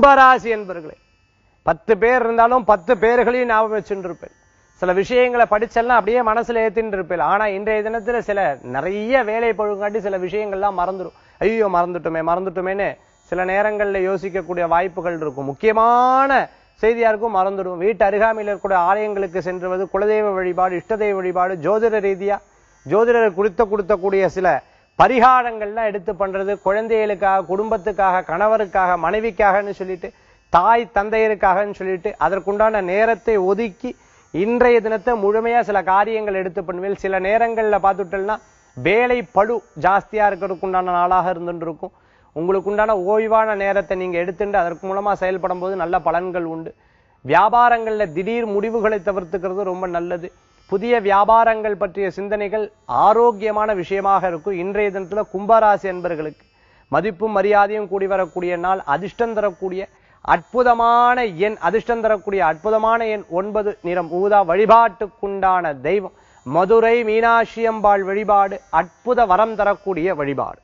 கும்பராசி என்பர்களே பத்து பேர் இருந்தாலும் பத்து பேர்களையும் ஞாபகம் வச்சுருப்பேன். சில விஷயங்களை படிச்செல்லாம் அப்படியே மனசுல ஏத்தின்னு இருப்பேன் ஆனா இன்றைய தினத்துல சில நிறைய வேலை பழுங்காட்டி சில விஷயங்கள்லாம் மறந்துடும் ஐயோ மறந்துட்டோமே மறந்துட்டோமேன்னு சில நேரங்களில் யோசிக்கக்கூடிய வாய்ப்புகள் இருக்கும். முக்கியமான செய்தியா இருக்கும் மறந்துடும். வீட்டு அருகாமையில் இருக்கக்கூடிய ஆலயங்களுக்கு சென்றுவது குலதெய்வ வழிபாடு இஷ்டதெய்வ வழிபாடு ஜோதிட ரீதியா ஜோதிடர் குறித்த கொடுத்தக்கூடிய சில பரிகாரங்கள்லாம் எடுத்து பண்றது குழந்தைகளுக்காக குடும்பத்துக்காக கணவருக்காக மனைவிக்காகன்னு சொல்லிட்டு தாய் தந்தையருக்காகன்னு சொல்லிட்டு அதற்குண்டான நேரத்தை ஒதுக்கி இன்றைய தினத்தை முழுமையா சில காரியங்கள் எடுத்து பண்ணுவேன். சில நேரங்களில் பார்த்துட்டோம்னா வேலை பழு ஜாஸ்தியா இருக்கிறதுக்கு உண்டான நாளாக இருந்துட்டு இருக்கும் உங்களுக்கு உண்டான ஓய்வான நேரத்தை நீங்க எடுத்துட்டு அதற்கு மூலமா செயல்படும் போது நல்ல பலன்கள் உண்டு. வியாபாரங்களில் திடீர் முடிவுகளை தவிர்த்துக்கிறது ரொம்ப நல்லது. புதிய வியாபாரங்கள் பற்றிய சிந்தனைகள் ஆரோக்கியமான விஷயமாக இருக்கும். இன்றைய தினத்துல கும்பராசி என்பர்களுக்கு மதிப்பும் மரியாதையும் கூடி வரக்கூடிய நாள் அதிர்ஷ்டம் தரக்கூடிய அற்புதமான எண் அதிர்ஷ்டம் தரக்கூடிய அற்புதமான எண் ஒன்பது நிறம். ஊதா வழிபாட்டுக்குண்டான தெய்வம். மதுரை மீனாட்சியம்பாள் வழிபாடு அற்புத வரம் தரக்கூடிய வழிபாடு.